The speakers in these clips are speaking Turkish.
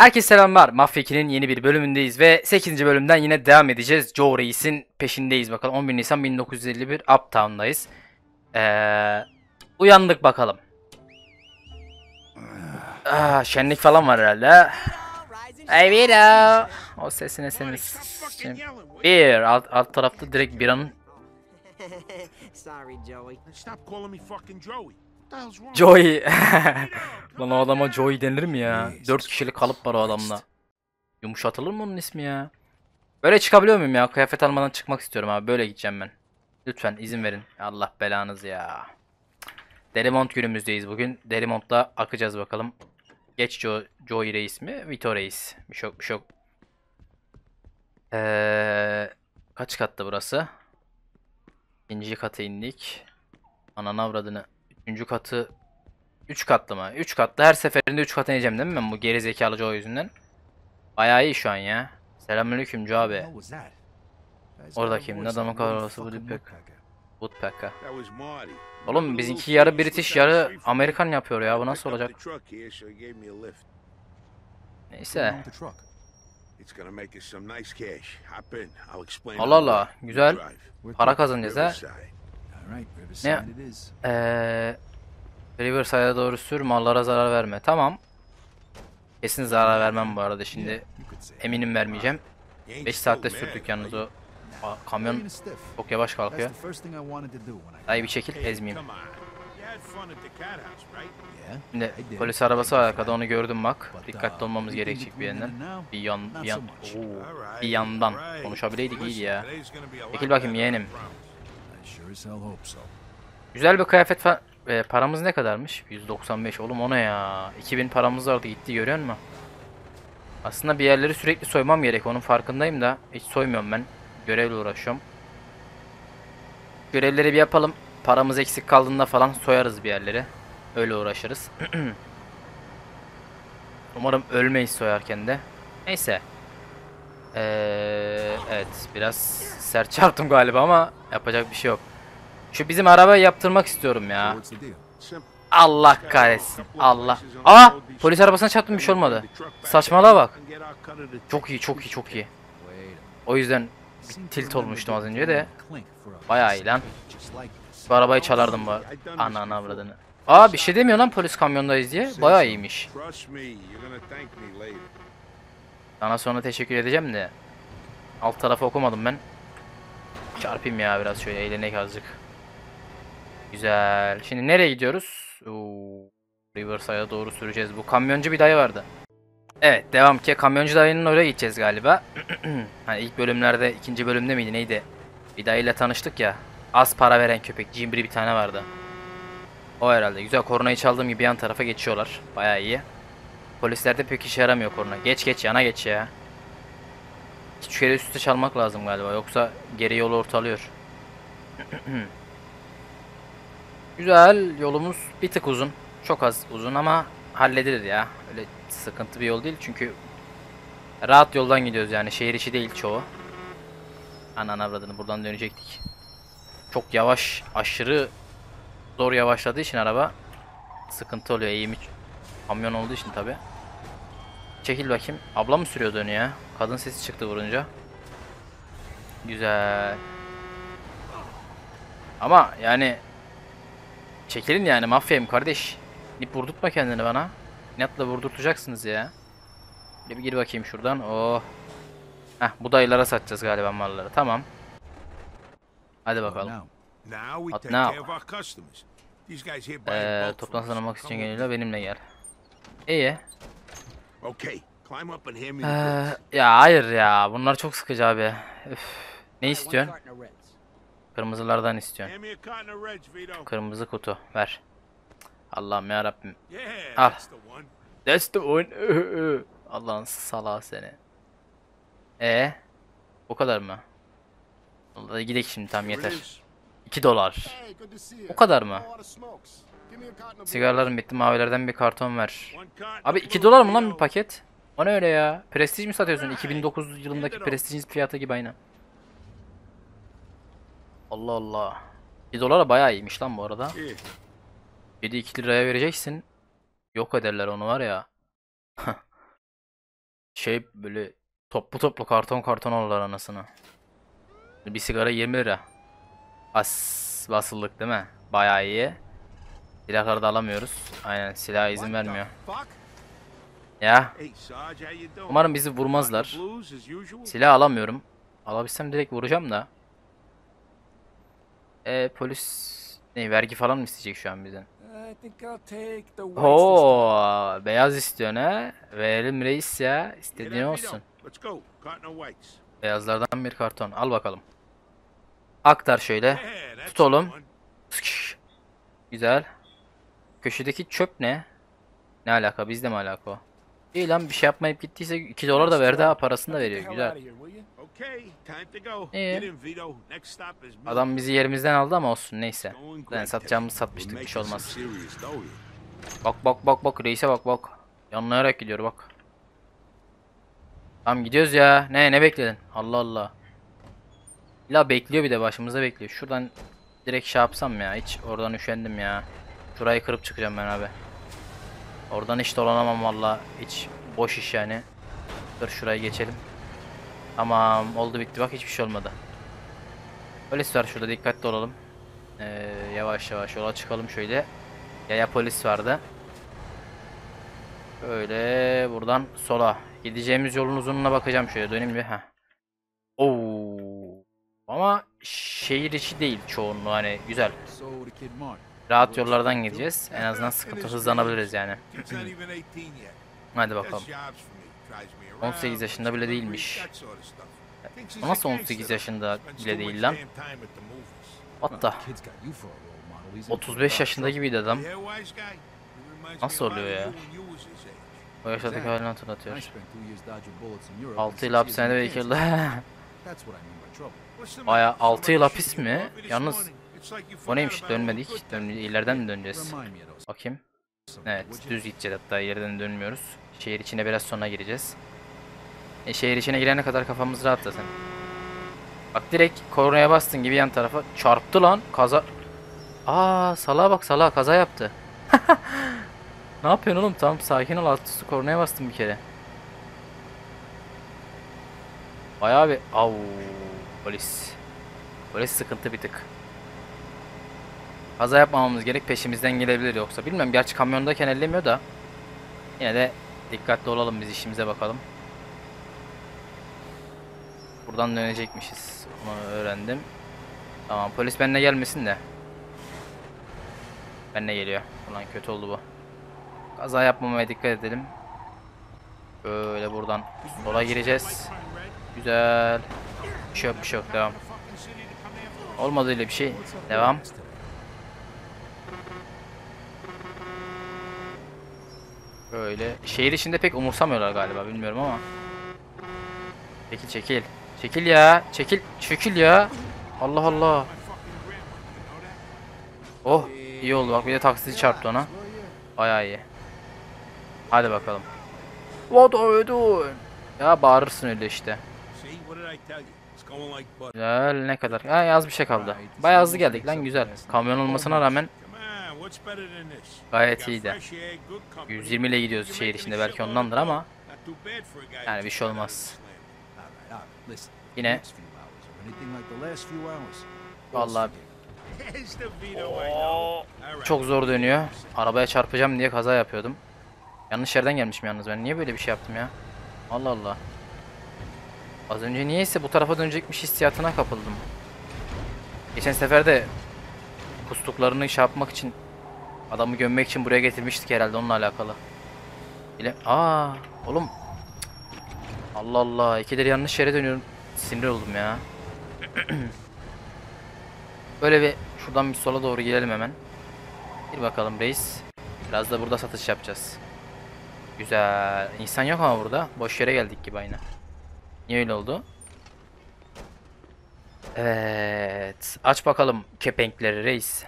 Herkese selamlar. Mafya 2'nin yeni bir bölümündeyiz ve 8. bölümden yine devam edeceğiz. Joe Reis'in peşindeyiz bakalım. 11 Nisan 1951 Uptown'dayız. Ee, uyandık bakalım. Ah, şenlik falan var herhalde. Hey Vito. O sesine seniz. Bir alt, alt tarafta direkt biranın Sorry, Joey. Stop calling me fucking Joey. Joey. Lan o adama Joey denir mi ya? 4 kişilik kalıp var o adamda. Yumuşatılır mı onun ismi ya? Böyle çıkabiliyor muyum ya? Kıyafet almadan çıkmak istiyorum abi. Böyle gideceğim ben. Lütfen izin verin. Allah belanız ya. Derimont günümüzdeyiz bugün. Derimont'ta akacağız bakalım. Geç Joe, Joey Reis mi? Vito Reis. Bir şey yok bir şey yok. Ee, kaç kattı burası? İkinci kata indik. Ananı avradını. Üçüncü katı 3 katlı mı? 3 katlı. Her seferinde 3 kata ineceğim değil mi ben bu geri zekalı Joe yüzünden? Bayağı iyi şu an ya. Selamünaleyküm Joe abi. Orada kim? Ne adamın kahrolası bu Woodpeck. Woodpecker. Oğlum bizimki yarı British yarı Amerikan yapıyor ya. Bu nasıl olacak? Neyse. Allah Allah, güzel. Para kazanacağız ha. Ne? Eee Riverside'a doğru sür mallara zarar verme. Tamam. Kesin zarar vermem bu arada şimdi. Eminim vermeyeceğim. You ain't 5 still saatte sürdük yalnız o kamyon çok yavaş kalkıyor. Dayı bir çekil ezmeyeyim. Şimdi polis arabası var arkada onu gördüm bak. Dikkatli olmamız gerekecek bir yandan. Bir yan bir yan. Oo, bir yandan konuşabileydik iyiydi ya. Çekil bakayım yeğenim. Güzel bir kıyafet fa- e, paramız ne kadarmış? 195 oğlum o ne ya? 2000 paramız vardı gitti görüyor musun? Aslında bir yerleri sürekli soymam gerek onun farkındayım da hiç soymuyorum ben. Görevle uğraşıyorum. Görevleri bir yapalım. Paramız eksik kaldığında falan soyarız bir yerleri. Öyle uğraşırız. Umarım ölmeyiz soyarken de. Neyse. Ee, evet biraz sert çarptım galiba ama yapacak bir şey yok. Şu bizim arabayı yaptırmak istiyorum ya. Allah kahretsin. Allah. Aa polis arabasına çarptım bir şey olmadı. Saçmalığa bak. Çok iyi çok iyi çok iyi. O yüzden tilt olmuştum az önce de. Bayağı iyi lan. Bu arabayı çalardım bu. Ananı avradını. Aa bir şey demiyor lan polis kamyondayız diye. Bayağı iyiymiş. Sana sonra teşekkür edeceğim de. Alt tarafı okumadım ben. Çarpayım ya biraz şöyle eğlenek azıcık. Güzel. Şimdi nereye gidiyoruz? Oo, Riverside'a doğru süreceğiz. Bu kamyoncu bir dayı vardı. Evet devam ki kamyoncu dayının oraya gideceğiz galiba. hani ilk bölümlerde ikinci bölümde miydi neydi? Bir dayıyla tanıştık ya. Az para veren köpek. Cimbri bir tane vardı. O herhalde. Güzel kornayı çaldığım gibi yan tarafa geçiyorlar. Bayağı iyi. Polislerde pek işe yaramıyor korna. Geç geç yana geç ya. İki kere üst çalmak lazım galiba. Yoksa geri yolu ortalıyor. Güzel. Yolumuz bir tık uzun. Çok az uzun ama halledilir ya. Öyle sıkıntı bir yol değil çünkü rahat yoldan gidiyoruz yani. Şehir içi değil çoğu. Anan avradını buradan dönecektik. Çok yavaş, aşırı zor yavaşladığı için araba sıkıntı oluyor. Eğimi kamyon olduğu için tabi. Çekil bakayım. Abla mı sürüyordu onu ya? Kadın sesi çıktı vurunca. Güzel. Ama yani çekilin yani mafyayım kardeş. Nip vurdurtma kendini bana. İnatla vurdurtacaksınız ya. Bir bir gir bakayım şuradan. Oh. Heh bu dayılara satacağız galiba malları. Tamam. Hadi bakalım. Take now? Ee, toplantı tanımak için geliyorlar benimle gel. İyi. Ee, ya hayır ya bunlar çok sıkıcı abi. Üf. Ne istiyorsun? Kırmızılardan istiyorsun. Kırmızı kutu ver. Allah'ım ya Rabbim. Al. that's the one. Allah'ın salağı seni. E Bu kadar mı? Vallahi gidelim şimdi tam yeter. is. 2 dolar. O kadar mı? Sigaralarım bitti mavilerden bir karton ver. Abi of 2 blue, dolar mı lan bir paket? O ne öyle ya? Prestij mi satıyorsun? 2009 yılındaki prestij fiyatı gibi aynı. Allah Allah. 1 dolara bayağı iyiymiş lan bu arada. Here. 7 2 liraya vereceksin. Yok ederler onu var ya. şey böyle toplu toplu karton karton olurlar anasını. Bir sigara 20 lira. As basıldık değil mi? Bayağı iyi. Silahları da alamıyoruz. Aynen silah izin vermiyor. Ya umarım bizi vurmazlar. Silah alamıyorum. Alabilsem direkt vuracağım da. E polis ne vergi falan mı isteyecek şu an bizden? Oo beyaz istiyorsun ha? Verelim reis ya. İstediğin olsun. Beyazlardan bir karton. Al bakalım. Aktar şöyle. Tut oğlum. Güzel. Köşedeki çöp ne? Ne alaka? Bizde mi alaka o? İyi lan bir şey yapmayıp gittiyse 2 dolar da verdi ha parasını da veriyor. Güzel. Outta here, will you? Okay, time to go. Yeah. Get in, Vito. Next stop is me. Adam bizi yerimizden aldı ama olsun neyse. Great satacağımızı satmıştık bir şey olmaz. Bak bak bak bak reise bak bak. Yanlayarak gidiyor bak. Tamam gidiyoruz ya. Ne ne bekledin? Allah Allah. İlla bekliyor bir de başımıza bekliyor. Şuradan direkt şey yapsam ya. Hiç oradan üşendim ya. Şurayı kırıp çıkacağım ben abi. Oradan hiç dolanamam valla. Hiç boş iş yani. Dur şurayı geçelim. Tamam oldu bitti bak hiçbir şey olmadı. Polis var şurada dikkatli olalım. Ee, yavaş yavaş yola çıkalım şöyle. Yaya polis vardı. Böyle buradan sola. Gideceğimiz yolun uzunluğuna bakacağım şöyle döneyim bir. Heh. Oo. Ama şehir içi değil çoğunluğu hani güzel. Rahat yollardan gideceğiz. En azından sıkıntı hızlanabiliriz yani. Kid's not even 18 yet. Hadi bakalım. jobs for me, drives me around, 18 yaşında bile değilmiş. nasıl gangster 18 though. yaşında bile değil lan? damn time at the movies. What the? Kid's got you for a role model. He's in 35 yaşında gibiydi adam. Nasıl oluyor ya? O yaştaki halini hatırlatıyor. I spent two years dodging bullets in Europe. 6 and yıl hapishanede trouble. What's the Baya matter? 6 yıl hapis mi? Yalnız o neymiş dönmedik. Dön ileriden mi döneceğiz? Bakayım. Evet düz gideceğiz hatta ileriden dönmüyoruz. Şehir içine biraz sonra gireceğiz. E, şehir içine girene kadar kafamız rahat zaten. Bak direkt kornaya bastın gibi yan tarafa çarptı lan kaza. Aa salağa bak salağa kaza yaptı. ne yapıyorsun oğlum tamam sakin ol alt üstü kornaya bastım bir kere. Bayağı bir av polis. Polis sıkıntı bir tık. Kaza yapmamamız gerek peşimizden gelebilir yoksa. Bilmem gerçi kamyondayken ellemiyor da. Yine de dikkatli olalım biz işimize bakalım. Buradan dönecekmişiz. Onu öğrendim. Tamam polis benimle gelmesin de. Benimle geliyor. Ulan kötü oldu bu. Kaza yapmamaya dikkat edelim. Böyle buradan sola gireceğiz. Güzel. Bir şey yok bir şey yok devam. Olmadı öyle bir şey. Devam. Böyle şehir içinde pek umursamıyorlar galiba bilmiyorum ama. Çekil çekil. Çekil ya. Çekil. Çekil ya. Allah Allah. Oh iyi oldu bak bir de taksici çarptı ona. Bayağı iyi. Hadi bakalım. What are you doing? Ya bağırırsın öyle işte. Güzel ne kadar? Ha az bir şey kaldı. Bayağı hızlı geldik lan güzel. Kamyon olmasına rağmen? Gayet iyiydi. fresh air, good company. 120 ile gidiyoruz şehir içinde belki ondandır ama Yani bir şey olmaz. Hours. Vallahi çok zor dönüyor. Arabaya çarpacağım diye kaza yapıyordum. Yanlış yerden gelmişim yalnız ben. Niye böyle bir şey yaptım ya? Allah Allah. Az önce niyeyse bu tarafa dönecekmiş hissiyatına kapıldım. Geçen sefer de kustuklarını şey yapmak için adamı gömmek için buraya getirmiştik herhalde onunla alakalı. Bile Aa, oğlum. Allah Allah, ikidir yanlış yere dönüyorum. Sinir oldum ya. Böyle bir şuradan bir sola doğru gidelim hemen. Bir bakalım reis. Biraz da burada satış yapacağız. Güzel. İnsan yok ama burada. Boş yere geldik gibi aynı. Niye öyle oldu? Evet. Aç bakalım kepenkleri reis.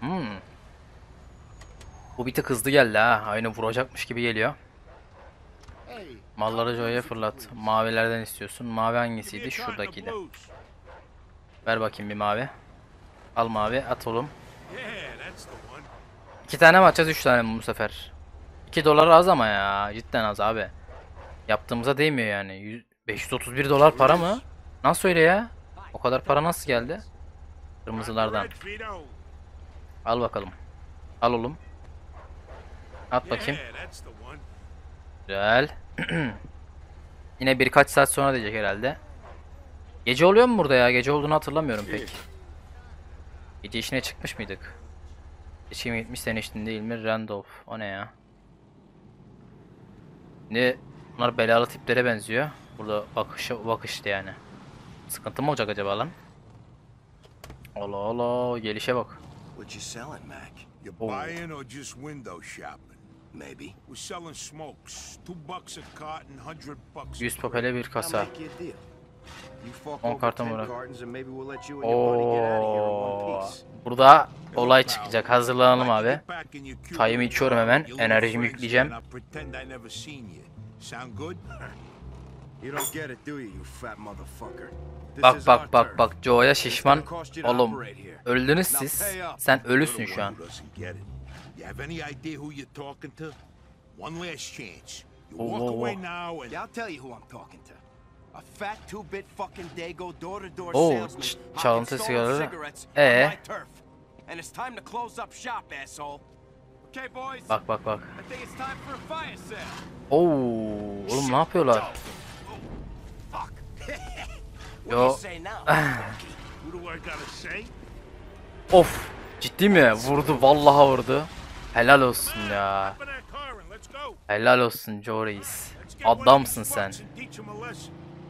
Hmm. Bu bir tık hızlı geldi ha. Aynı vuracakmış gibi geliyor. Malları Joy'a fırlat. Mavilerden istiyorsun. Mavi hangisiydi? Şuradakiydi. Ver bakayım bir mavi. Al mavi at oğlum. İki tane mi atacağız üç tane bu sefer? 2 dolar az ama ya. Cidden az abi. Yaptığımıza değmiyor yani. Yüz- 531 dolar para mı? Nasıl öyle ya? O kadar para nasıl geldi? Kırmızılardan. Al bakalım. Al oğlum. At bakayım. Güzel. Yine birkaç saat sonra diyecek herhalde. Gece oluyor mu burada ya? Gece olduğunu hatırlamıyorum pek. Gece işine çıkmış mıydık? Gece mi gitmiş sen içtin değil mi? Randolph. O ne ya? Ne? Bunlar belalı tiplere benziyor. Burada bakışı bakıştı yani. Sıkıntı mı olacak acaba lan? Allah Allah gelişe bak. What you selling, Mac? You Oh. buying or just window shopping? Maybe. We're selling smokes. Two bucks a carton, hundred bucks. a 100 crate. popele bir kasa. make you a deal. You fuck On over karton 10 bırak. cartons and maybe we'll let you and your buddy get out of here in one Oo. Burada olay çıkacak. Hazırlanalım abi. Çayımı içiyorum hemen. Enerjimi yükleyeceğim. Bak bak bak bak Joe'ya şişman. Oğlum öldünüz siz. Sen ölüsün şu an. You have any idea who you're talking to? One last chance. You Whoa, walk whoa, away whoa. now and Yeah, I'll tell you who I'm talking to. A fat two-bit fucking dago door-to-door Oh, salesman çalıntı stolen sigaraları. cigarettes Ee? on my turf. And it's time to close up shop, asshole. Okay, boys. Bak bak bak. I think it's time for a fire sale. Oo, oğlum ne yapıyorlar? Fuck. what do Yo. Of. Ciddi mi? Vurdu vallahi vurdu. Helal olsun ya. Helal olsun Joe Reis. Adamsın sen.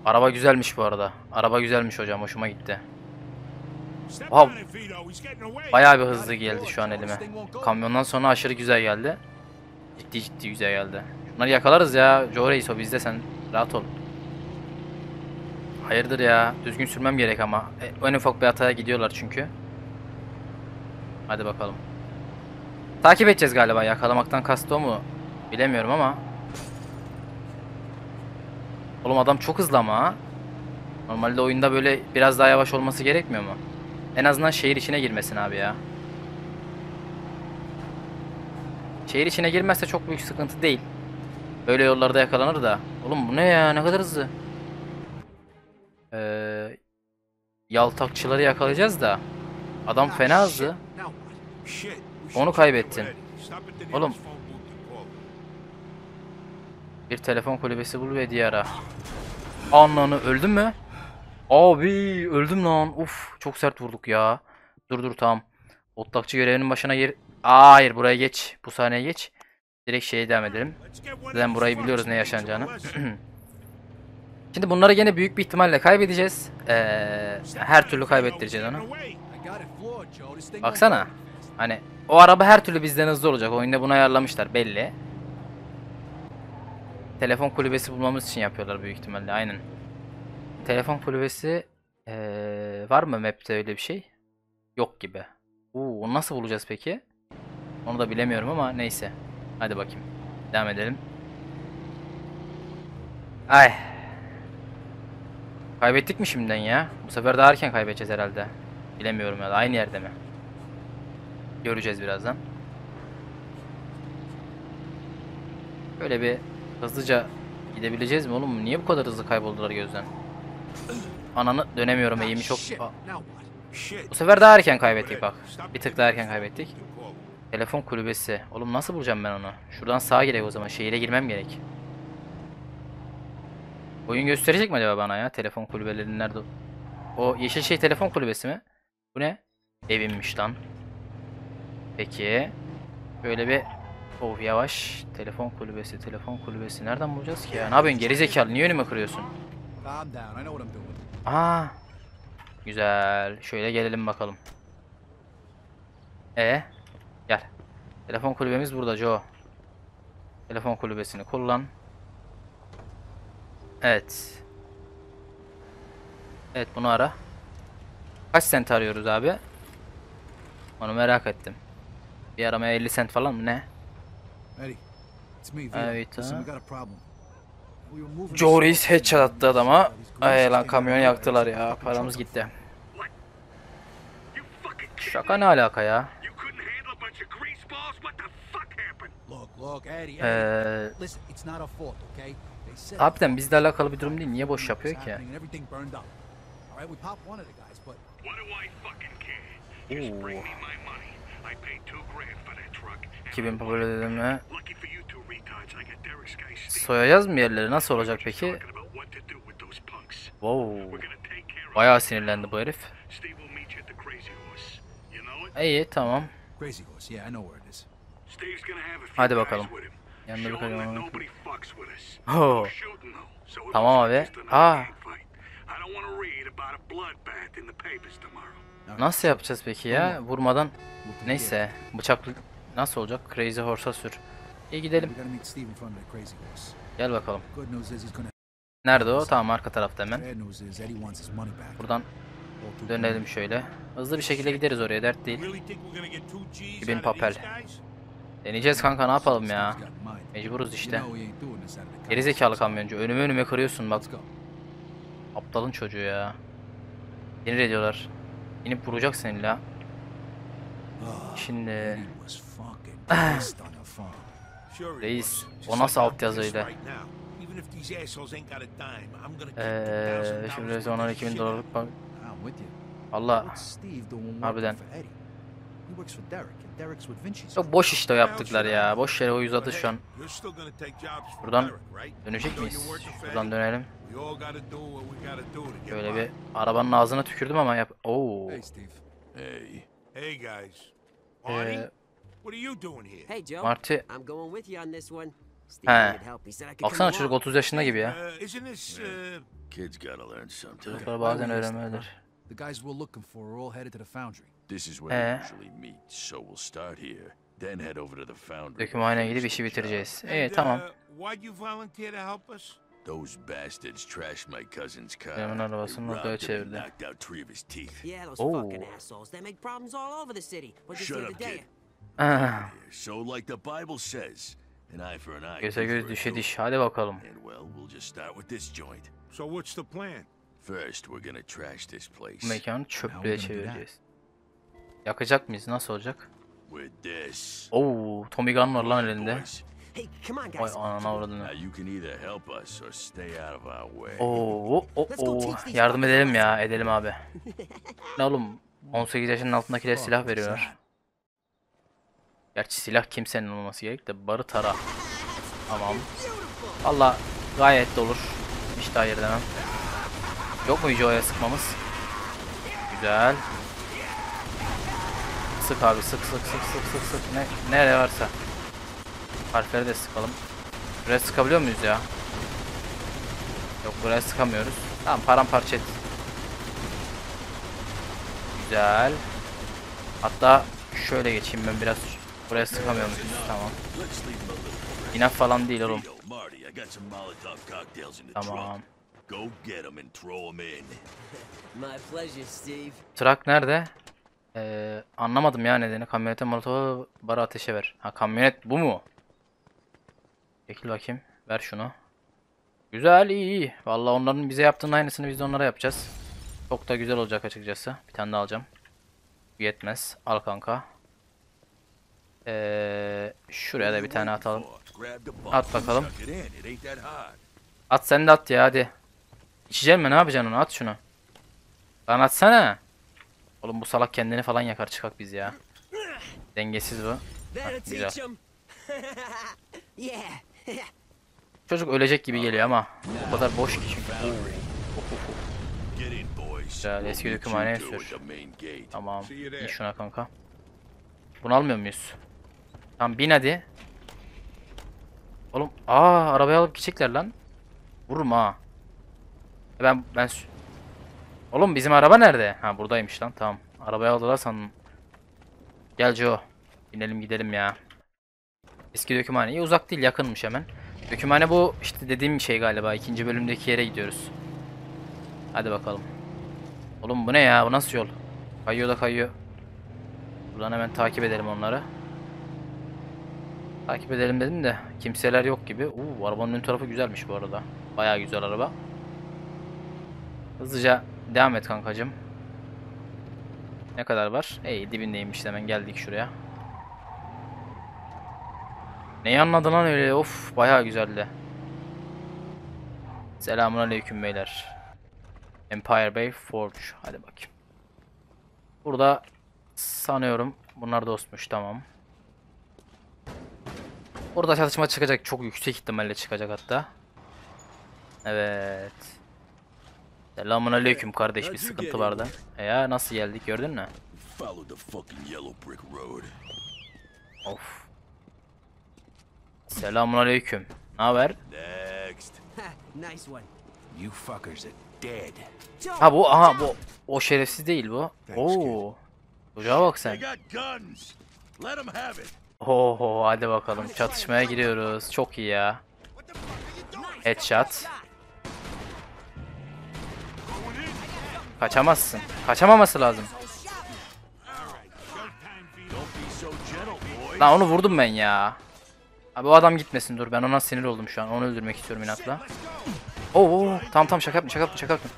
Araba güzelmiş bu arada. Araba güzelmiş hocam hoşuma gitti. Wow. Bayağı bir hızlı geldi şu an elime. Kamyondan sonra aşırı güzel geldi. Ciddi ciddi güzel geldi. Şunları yakalarız ya. Joe Reis o bizde sen rahat ol. Hayırdır ya. Düzgün sürmem gerek ama. E, en ufak bir hataya gidiyorlar çünkü. Hadi bakalım. Takip edeceğiz galiba. Yakalamaktan kastı o mu? Bilemiyorum ama. Oğlum adam çok hızlı ama. Normalde oyunda böyle biraz daha yavaş olması gerekmiyor mu? En azından şehir içine girmesin abi ya. Şehir içine girmezse çok büyük sıkıntı değil. Böyle yollarda yakalanır da. Oğlum bu ne ya ne kadar hızlı. Ee, yaltakçıları yakalayacağız da. Adam fena hızlı. Onu kaybettin. Oğlum. Bir telefon kulübesi bul ve diğer ara. Anlanı öldün mü? Abi öldüm lan. Uf çok sert vurduk ya. Dur dur tamam. Otlakçı görevinin başına gir. Hayır buraya geç. Bu sahneye geç. Direkt şeye devam edelim. Zaten burayı biliyoruz ne yaşanacağını. Şimdi bunları gene büyük bir ihtimalle kaybedeceğiz. Ee, her türlü kaybettireceğiz onu. Baksana. Hani o araba her türlü bizden hızlı olacak. Oyunda bunu ayarlamışlar belli. Telefon kulübesi bulmamız için yapıyorlar büyük ihtimalle. Aynen. Telefon kulübesi ee, var mı map'te öyle bir şey? Yok gibi. Onu nasıl bulacağız peki? Onu da bilemiyorum ama neyse. Hadi bakayım. Devam edelim. Ay. Kaybettik mi şimdiden ya? Bu sefer daha erken kaybedeceğiz herhalde. Bilemiyorum ya da aynı yerde mi? Göreceğiz birazdan. Böyle bir hızlıca gidebileceğiz mi oğlum? Niye bu kadar hızlı kayboldular gözden? Ananı dönemiyorum eğimi çok... Bu sefer daha erken kaybettik bak. Bir tık daha erken kaybettik. Telefon kulübesi. Oğlum nasıl bulacağım ben onu? Şuradan sağa gerek o zaman. Şehire girmem gerek. Oyun gösterecek mi acaba bana ya? Telefon kulübelerinin nerede? O yeşil şey telefon kulübesi mi? Bu ne? Evimmiş lan. Peki. Böyle bir Oh yavaş. Telefon kulübesi, telefon kulübesi. Nereden bulacağız ki ya? Ne yapıyorsun gerizekalı? Niye önüme kırıyorsun? Aa. Güzel. Şöyle gelelim bakalım. E gel. Telefon kulübemiz burada Joe. Telefon kulübesini kullan. Evet. Evet bunu ara. Kaç sent arıyoruz abi? Onu merak ettim. Bir aramaya 50 sent falan mı ne? Eddie, it's me, Vito. Evet, smoke headshot attı adama. Ay lan kamyonu yaktılar ya. Paramız gitti. Şaka ne alaka ya? Ee, Listen, it's not our fault, okay? They said harbiden bizle alakalı bir durum değil. Niye boş yapıyor ki? Oo. 2000 para ödedim mi? Lucky for you two retards, I got Derek's guy Steve. Soyacağız mı yerleri? Nasıl olacak peki? Wow. Bayağı sinirlendi bu herif. İyi tamam. Hadi bakalım. Yanında bir us. Oh. Tamam abi. Aa. Nasıl yapacağız peki ya? Vurmadan. Neyse. Bıçaklı nasıl olacak? Crazy Horse'a sür. İyi gidelim. Gel bakalım. Nerede o? Tamam arka tarafta hemen. Buradan dönelim şöyle. Hızlı bir şekilde gideriz oraya dert değil. Of papel. Deneyeceğiz kanka ne yapalım ya. Mecburuz işte. know he ain't doing this out of the Geri zekalı kamyoncu. Önüme önüme kırıyorsun bak. Aptalın çocuğu ya. Sinir ediyorlar. İnip vuracaksın illa. Şimdi Reis, o nasıl alt keep Eee $2,000 şimdi 2000 shit dolarlık bak. Allah. Harbiden. Çok boş işte o yaptıklar ya. Boş yere o uzadı şu an. Buradan? Dönecek miyiz? Buradan dönelim. Böyle bir arabanın ağzına tükürdüm ama yap. Oo. Hey, Steve. Hey. Hey guys. Marty, Ee, what are you doing here? Hey, Joe. Marty. I'm going with you on this one. Steve He. needed help. He said I could Baksana come çocuk along. 30 yaşında gibi ya. Uh, isn't this uh, Kids gotta learn sometime. Çocuklar bazen öğrenmelidir. The guys we're looking for are all headed to the foundry. This is where Eh. they usually meet, so we'll start here, then head over to the foundry. Dökümhaneye gidip işi the bitireceğiz. İyi and, tamam. uh, why'd you volunteer to help us? Those bastards trashed my cousin's car. Demin arabasını ortaya robbed him and çevirdi. knocked out three of his teeth. Yeah, those Oh. fucking assholes. They make problems all over the city. What you Shut say up, kid. Ah, So, like the Bible says, an eye for an eye. Göze tooth göz for a dişe tooth. diş. Hadi bakalım. And well, we'll just start with this joint. So what's the plan? First, we're gonna trash this place. Bu mekanı How çöplüğe we gonna do that? çevireceğiz. Yakacak mıyız? Nasıl olacak? Oo, Tommy Gun var lan elinde. Vay anana way. Oo, o, o. Yardım edelim ya, edelim abi. Ne oğlum? 18 yaşının altındakilere silah veriyorlar. Gerçi silah kimsenin olması gerek de barı tara. Tamam. Valla gayet de olur. Hiç de hayır demem. Yok mu Joe'ya sıkmamız? Güzel. Sık abi sık sık sık sık sık sık. Ne, nereye varsa. Harfleri de sıkalım. Buraya sıkabiliyor muyuz ya? Yok buraya sıkamıyoruz. Tamam paramparça et. Güzel. Hatta şöyle geçeyim ben biraz. Buraya sıkamıyormuşuz. Tamam. İnaf falan değil oğlum. Tamam. Trak nerede? Ee, anlamadım ya nedeni. Kamyonete molotofu bara ateşe ver. Ha kamyonet bu mu? Çekil bakayım. Ver şunu. Güzel iyi iyi. Vallahi onların bize yaptığının aynısını biz de onlara yapacağız. Çok da güzel olacak açıkçası. Bir tane daha alacağım. Yetmez. Al kanka. Ee, şuraya da bir tane atalım. At bakalım. At sen de at ya hadi. İçeceğim mi ne yapacaksın onu at şunu. Lan atsana. Oğlum bu salak kendini falan yakar çıkak biz ya. Dengesiz bu. Güzel. yeah. Çocuk ölecek gibi geliyor ama o kadar boş ki çünkü. Güzel, eski dökümhaneye sür. Tamam. İn şuna kanka. Bunu almıyor muyuz? Tamam bin hadi. Oğlum aa arabayı alıp gidecekler lan. Vururum ha. Ben ben Oğlum bizim araba nerede? Ha buradaymış lan tamam. Arabayı aldılar sandım. Gel Joe. Binelim gidelim ya. Eski dökümhane. İyi uzak değil yakınmış hemen. Dökümhane bu işte dediğim şey galiba. ikinci bölümdeki yere gidiyoruz. Hadi bakalım. Oğlum bu ne ya? Bu nasıl yol? Kayıyor da kayıyor. Buradan hemen takip edelim onları. Takip edelim dedim de kimseler yok gibi. Uuu arabanın ön tarafı güzelmiş bu arada. Bayağı güzel araba. Hızlıca devam et kankacım. Ne kadar var? Ey dibindeymiş hemen geldik şuraya. Neyi anladın lan öyle? Of bayağı güzeldi. Selamun aleyküm beyler. Empire Bay Forge. Hadi bakayım. Burada sanıyorum bunlar dostmuş tamam. Burada çatışma çıkacak. Çok yüksek ihtimalle çıkacak hatta. Evet. Selamun aleyküm kardeş bir sıkıntı vardı. E ya nasıl geldik gördün mü? Of. Selamun aleyküm. Ne haber? Ha, nice one. You fuckers are dead. Ha bu aha bu o şerefsiz değil bu. Oo. Çocuğa bak sen. Oho hadi bakalım çatışmaya giriyoruz. Çok iyi ya. Headshot. Kaçamazsın. Kaçamaması lazım. Lan onu vurdum ben ya. Abi o adam gitmesin dur ben ona sinir oldum şu an. Onu öldürmek istiyorum inatla. Oo, tamam tamam şaka yapma şaka yapma şaka yapma.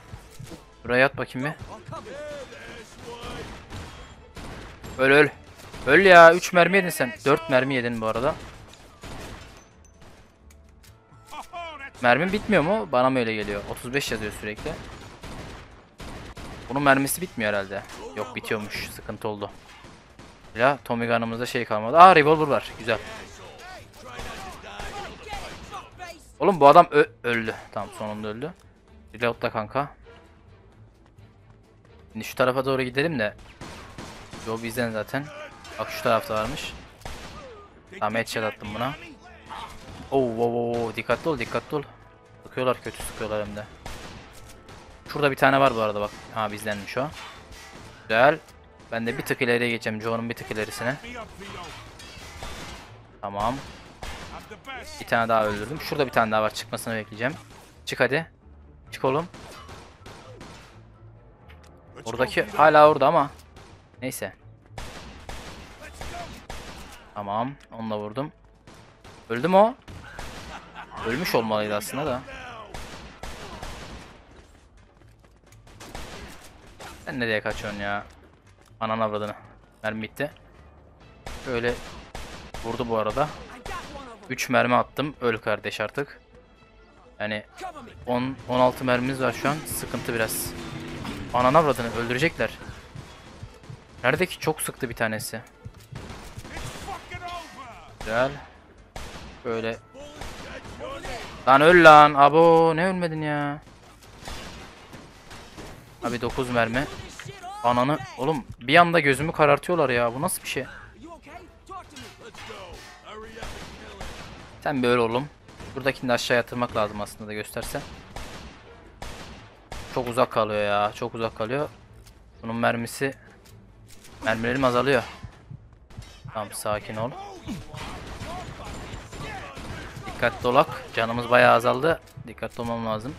Buraya at bakayım bir. Öl öl. Öl ya 3 mermi yedin sen. 4 mermi yedin bu arada. Mermim bitmiyor mu? Bana mı öyle geliyor? 35 yazıyor sürekli. Bunun mermisi bitmiyor herhalde. Yok bitiyormuş. Sıkıntı oldu. Ya Tommy Gun'ımızda şey kalmadı. Aa revolver var. Güzel. Oğlum bu adam öldü. Tamam sonunda öldü. Reload'da kanka. Şimdi şu tarafa doğru gidelim de. Yol bizden zaten. Bak şu tarafta varmış. Tamam headshot attım buna. Oo, oo, oo, dikkatli ol dikkatli ol. Sıkıyorlar kötü sıkıyorlar hem de. Şurada bir tane var bu arada bak. Ha bizdenmiş o. Güzel. Ben de bir tık ileriye geçeceğim. Joe'nun bir tık ilerisine. Tamam. Bir tane daha öldürdüm. Şurada bir tane daha var. Çıkmasını bekleyeceğim. Çık hadi. Çık oğlum. Oradaki hala orada ama. Neyse. Tamam. Onu da vurdum. Öldü mü o? Ölmüş olmalıydı aslında da. Sen nereye kaçıyorsun ya? Anan avradını. Mermi bitti. Böyle vurdu bu arada. 3 mermi attım. Öl kardeş artık. Yani 10 16 mermimiz var şu an. Sıkıntı biraz. Ananı avradını öldürecekler. Nerede ki çok sıktı bir tanesi. Güzel. Böyle. Lan öl lan. Abo ne ölmedin ya. Abi 9 mermi. Ananı oğlum bir anda gözümü karartıyorlar ya. Bu nasıl bir şey? Sen öl oğlum. Buradakini de aşağı yatırmak lazım aslında da gösterse. Çok uzak kalıyor ya. Çok uzak kalıyor. Bunun mermisi mermilerim azalıyor. Tamam sakin ol. Dikkatli olak. Canımız bayağı azaldı. Dikkatli olmam lazım.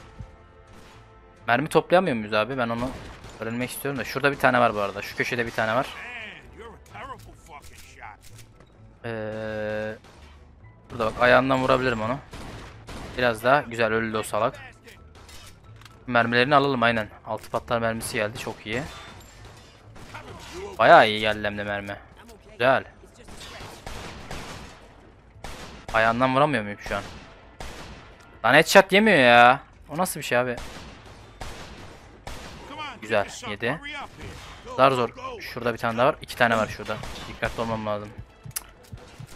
Mermi toplayamıyor muyuz abi? Ben onu öğrenmek istiyorum da. Şurada bir tane var bu arada. Şu köşede bir tane var. Ee, burada bak ayağından vurabilirim onu. Biraz daha güzel öldü o salak. Mermilerini alalım aynen. Altı patlar mermisi geldi çok iyi. Bayağı iyi geldi hem de mermi. Güzel. Ayağından vuramıyor muyum şu an? Lan headshot yemiyor ya. O nasıl bir şey abi? Güzel, yedi. Zar zor. Şurada bir tane daha var. İki tane var şurada. Dikkatli olmam lazım.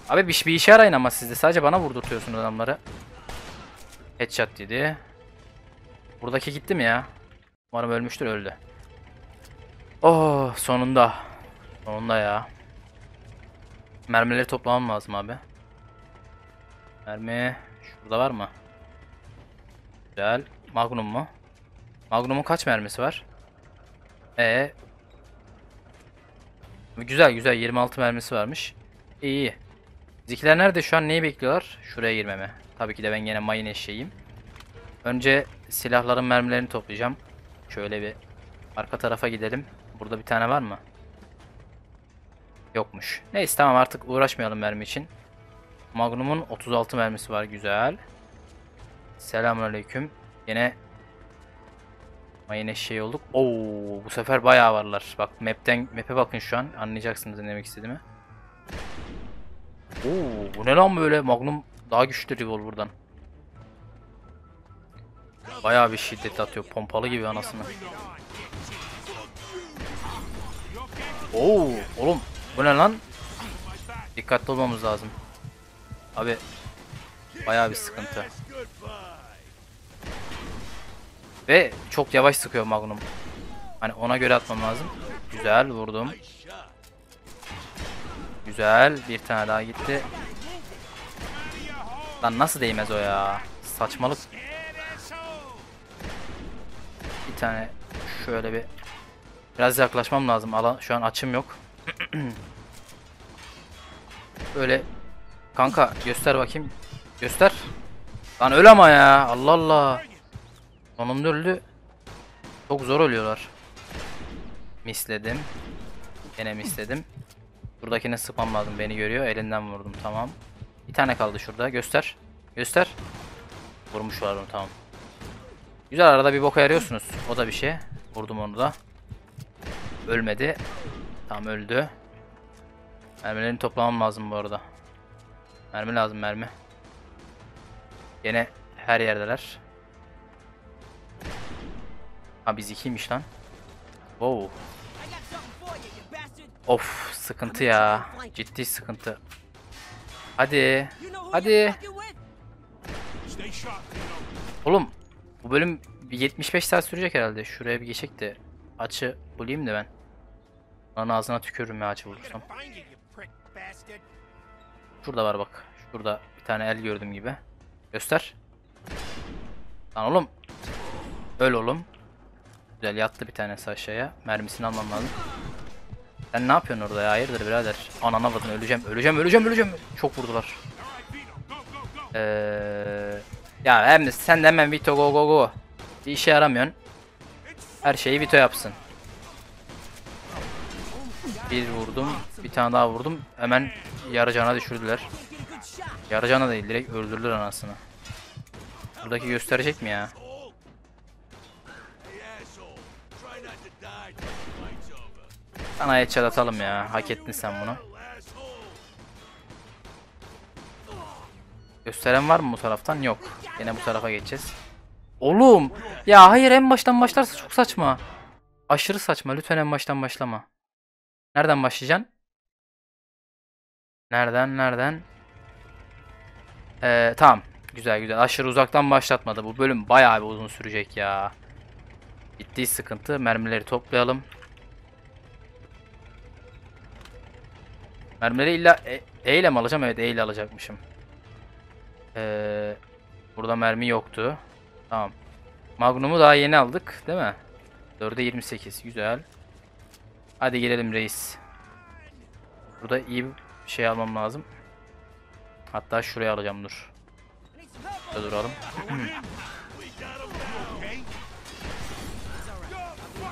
Abi bir, bir işe arayın ama siz de. Sadece bana vurdurtuyorsunuz adamları. Headshot dedi. Buradaki gitti mi ya? Umarım ölmüştür öldü. Oh sonunda. Sonunda ya. Mermileri toplamam lazım abi. Mermi şurada var mı? Güzel. Magnum mu? Magnum'un kaç mermisi var? E Güzel güzel 26 mermisi varmış. İyi iyi. Bizimkiler nerede şu an neyi bekliyorlar? Şuraya girmeme. Tabii ki de ben gene mayın eşeğim. Önce silahların mermilerini toplayacağım. Şöyle bir arka tarafa gidelim. Burada bir tane var mı? Yokmuş. Neyse tamam artık uğraşmayalım mermi için. Magnum'un 36 mermisi var güzel. Selamünaleyküm. Yine Mayın eşeği olduk. Oo, bu sefer bayağı varlar. Bak map'ten map'e bakın şu an. Anlayacaksınız ne demek istediğimi. Oo, bu ne lan böyle? Magnum daha güçlü revolver'dan. Bayağı bir şiddet atıyor. Pompalı gibi anasını. Oo, oğlum bu ne lan? Dikkatli olmamız lazım. Abi bayağı bir sıkıntı. Ve çok yavaş sıkıyor Magnum. Hani ona göre atmam lazım. Güzel vurdum. Güzel. Bir tane daha gitti. Lan nasıl değmez o ya? Saçmalık. Bir tane şöyle bir biraz yaklaşmam lazım. Alan şu an açım yok. Böyle kanka göster bakayım. Göster. Lan öl ama ya. Allah Allah. Sonunda öldü. Çok zor ölüyorlar. Misledim. Yine misledim. Buradakine sıkmam lazım. Beni görüyor. Elinden vurdum. Tamam. Bir tane kaldı şurada. Göster. Göster. Vurmuşlar onu. Tamam. Güzel arada bir boka yarıyorsunuz. O da bir şey. Vurdum onu da. Ölmedi. Tamam öldü. Mermilerini toplamam lazım bu arada. Mermi lazım mermi. Gene her yerdeler. Ha biz ikiymiş lan. Wow. Of sıkıntı ya. Ciddi sıkıntı. Hadi. Hadi. Oğlum bu bölüm bir 75 saat sürecek herhalde. Şuraya bir geçecek de açı bulayım da ben. Lan ağzına tükürürüm ya açı bulursam. Şurada var bak. Şurada bir tane el gördüm gibi. Göster. Lan oğlum. Öl oğlum. Güzel yattı bir tanesi aşağıya. Mermisini almam lazım. Sen ne yapıyorsun orada ya? Hayırdır birader? Anana vurdun öleceğim. Öleceğim öleceğim öleceğim. Çok vurdular. Eee... Ya hem de sen de hemen Vito go go go. Bir işe yaramıyorsun. Her şeyi Vito yapsın. Bir vurdum. Bir tane daha vurdum. Hemen yarı düşürdüler. Yarı değil direkt öldürdüler anasını. Buradaki gösterecek mi ya? Sana headshot atalım ya. Hak ettin sen bunu. Gösteren var mı bu taraftan? Yok. Yine bu tarafa geçeceğiz. Oğlum! Ya hayır en baştan başlarsa çok saçma. Aşırı saçma. Lütfen en baştan başlama. Nereden başlayacaksın? Nereden? Nereden? Ee, tamam. Güzel güzel. Aşırı uzaktan başlatmadı. Bu bölüm bayağı bir uzun sürecek ya. Ciddi sıkıntı. Mermileri toplayalım. Mermileri illa e, e mi alacağım? Evet E alacakmışım. Ee, burada mermi yoktu. Tamam. Magnum'u daha yeni aldık değil mi? 4'e 28. Güzel. Hadi girelim reis. Burada iyi bir şey almam lazım. Hatta şuraya alacağım dur. Şurada duralım.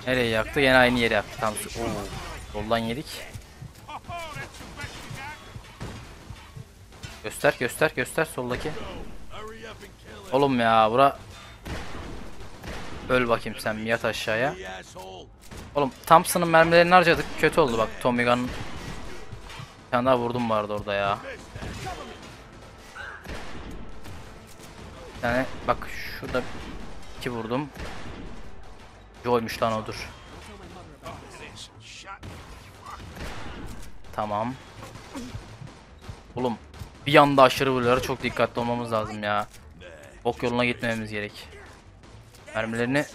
Nereye yaktı? Yine aynı yere yaktı. Tamam. Oo. Soldan yedik. Göster göster göster soldaki. Oğlum ya bura Öl bakayım sen yat aşağıya. Oğlum Thompson'ın mermilerini harcadık. Kötü oldu bak. Tommy Gunn bir tane daha vurdum vardı orada ya. Bir tane bak şurada iki vurdum. Joy'muş lan o dur. Tamam. Oğlum bir yanda aşırı vuruyor. Çok dikkatli olmamız lazım ya. Ok yoluna gitmememiz gerek. Mermilerini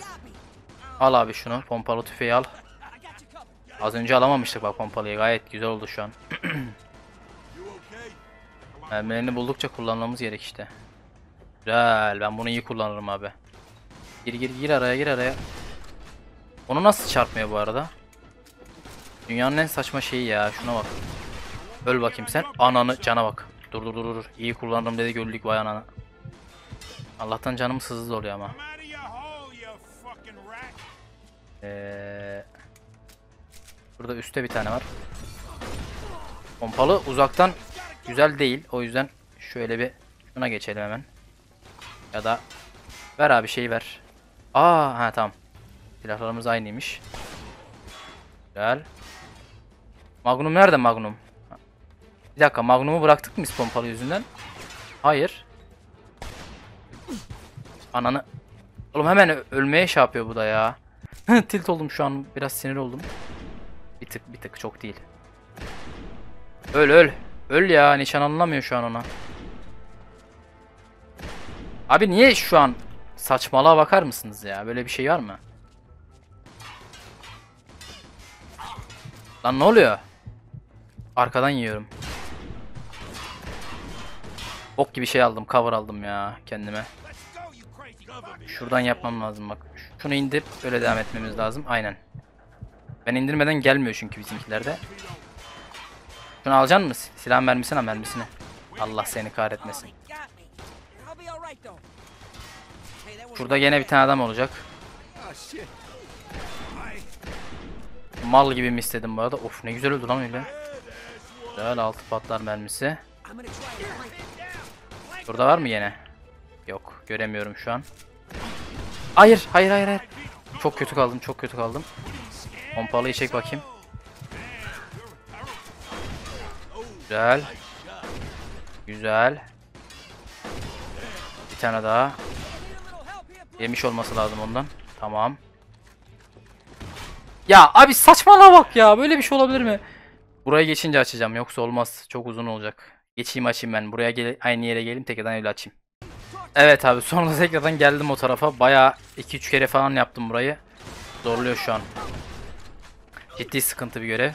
al abi şunu. Pompalı tüfeği al. Az önce alamamıştık bak pompalıyı. Gayet güzel oldu şu an. Mermilerini buldukça kullanmamız gerek işte. Güzel. Ben bunu iyi kullanırım abi. Gir gir gir araya gir araya. Onu nasıl çarpmıyor bu arada? Dünyanın en saçma şeyi ya. Şuna bak. Öl bakayım sen. Ananı cana bak. Dur dur dur dur. İyi kullanırım dedi gördük vay anana. Allah'tan canım sızlı oluyor ama. Ee, burada üstte bir tane var. Pompalı uzaktan güzel değil. O yüzden şöyle bir şuna geçelim hemen. Ya da ver abi şeyi ver. Aa ha tamam. Silahlarımız aynıymış. Güzel. Magnum nerede Magnum? Bir dakika Magnum'u bıraktık mı biz pompalı yüzünden? Hayır. Ananı. Oğlum hemen ölmeye şey yapıyor bu da ya. Tilt oldum şu an biraz sinir oldum. Bir tık bir tık çok değil. Öl öl. Öl ya nişan alınamıyor şu an ona. Abi niye şu an saçmalığa bakar mısınız ya? Böyle bir şey var mı? Lan ne oluyor? Arkadan yiyorum. Ok gibi şey aldım, cover aldım ya kendime. Şuradan yapmam lazım bak. Şunu indirip öyle devam etmemiz lazım. Aynen. Ben indirmeden gelmiyor çünkü bizimkilerde. Şunu alacaksın mı? Silah mermisine mermisini. Allah seni kahretmesin. Şurada gene bir tane adam olacak. Mal gibi mi istedim bu arada? Of ne güzel öldü lan öyle. Güzel altı patlar mermisi. Burada var mı yine? Yok göremiyorum şu an. Hayır hayır hayır hayır. Çok kötü kaldım çok kötü kaldım. Pompalıyı çek bakayım. Güzel. Güzel. Bir tane daha. Yemiş olması lazım ondan. Tamam. Ya abi saçmalama bak ya. Böyle bir şey olabilir mi? Buraya geçince açacağım. Yoksa olmaz. Çok uzun olacak. Geçeyim açayım ben. Buraya gel aynı yere geleyim tekrardan öyle açayım. Evet abi sonra tekrardan geldim o tarafa. Baya 2-3 kere falan yaptım burayı. Zorluyor şu an. Ciddi sıkıntı bir görev.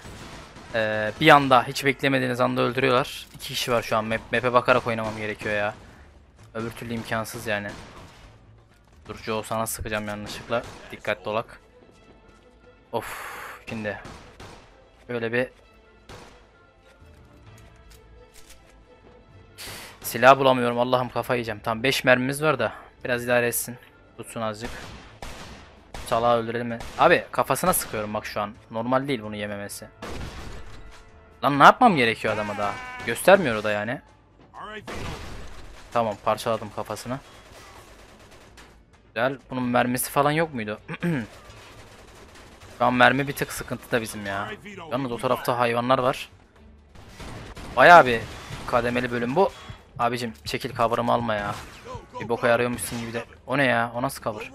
Ee, bir anda hiç beklemediğiniz anda öldürüyorlar. İki kişi var şu an. Map, map'e bakarak oynamam gerekiyor ya. Öbür türlü imkansız yani. Dur Joe sana sıkacağım yanlışlıkla. Dikkatli olak. Of şimdi. Böyle bir Silah bulamıyorum Allah'ım kafa yiyeceğim. Tamam 5 mermimiz var da biraz idare etsin. Tutsun azıcık. Salağı öldürelim mi? Abi kafasına sıkıyorum bak şu an. Normal değil bunu yememesi. Lan ne yapmam gerekiyor adama daha? Göstermiyor o da yani. Tamam parçaladım kafasını. Güzel. Bunun mermisi falan yok muydu? Şu mermi bir tık sıkıntı da bizim ya. Yalnız o tarafta hayvanlar var. Bayağı bir kademeli bölüm bu. Abicim çekil cover'ımı alma ya. Bir boka yarıyormuşsun gibi de. O ne ya? O nasıl cover?